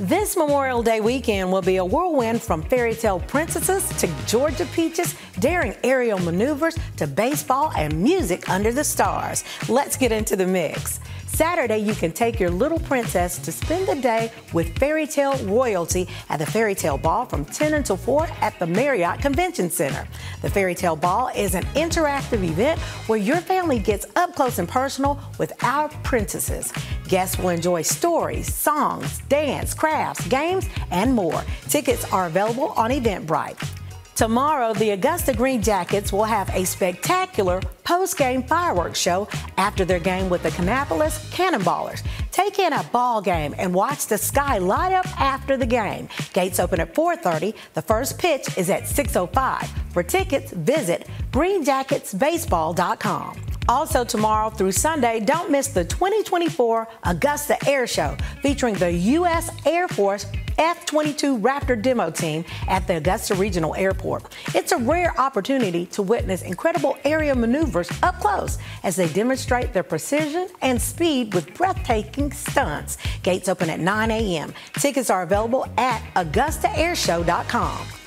This Memorial Day weekend will be a whirlwind from fairy tale princesses to Georgia peaches, daring aerial maneuvers to baseball and music under the stars. Let's get into the mix. Saturday, you can take your little princess to spend the day with fairy tale royalty at the Fairy Tale Ball from 10 until 4 at the Marriott Convention Center. The Fairy Tale Ball is an interactive event where your family gets up close and personal with our princesses. Guests will enjoy stories, songs, dance, crafts, games, and more. Tickets are available on Eventbrite. Tomorrow, the Augusta Green Jackets will have a spectacular post-game fireworks show after their game with the Kannapolis Cannonballers. Take in a ball game and watch the sky light up after the game. Gates open at 4:30. The first pitch is at 6:05. For tickets, visit greenjacketsbaseball.com. Also, tomorrow through Sunday, don't miss the 2024 Augusta Air Show featuring the U.S. Air Force F 22 Raptor demo team at the Augusta Regional Airport. It's a rare opportunity to witness incredible area maneuvers up close as they demonstrate their precision and speed with breathtaking stunts. Gates open at 9 a.m. Tickets are available at AugustaAirShow.com.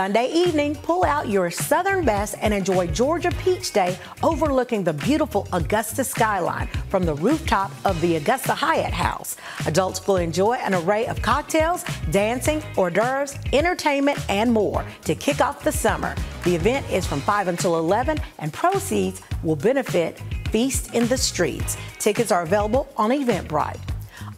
Sunday evening, pull out your Southern best and enjoy Georgia Peach Day overlooking the beautiful Augusta skyline from the rooftop of the Augusta Hyatt House. Adults will enjoy an array of cocktails, dancing, hors d'oeuvres, entertainment, and more to kick off the summer. The event is from 5 until 11, and proceeds will benefit Feast in the Streets. Tickets are available on Eventbrite.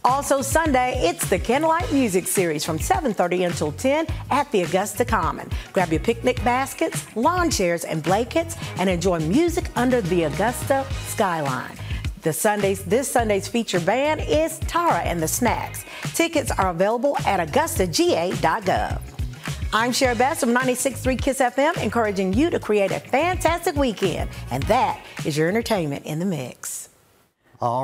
Also Sunday, it's the Candlelight Music Series from 7:30 until 10 at the Augusta Common. Grab your picnic baskets, lawn chairs, and blankets and enjoy music under the Augusta skyline. The Sundays, this Sunday's feature band is Tara and the Snacks. Tickets are available at augustaga.gov. I'm Shara Best from 96.3 KISS FM, encouraging you to create a fantastic weekend. And that is your entertainment in the mix. All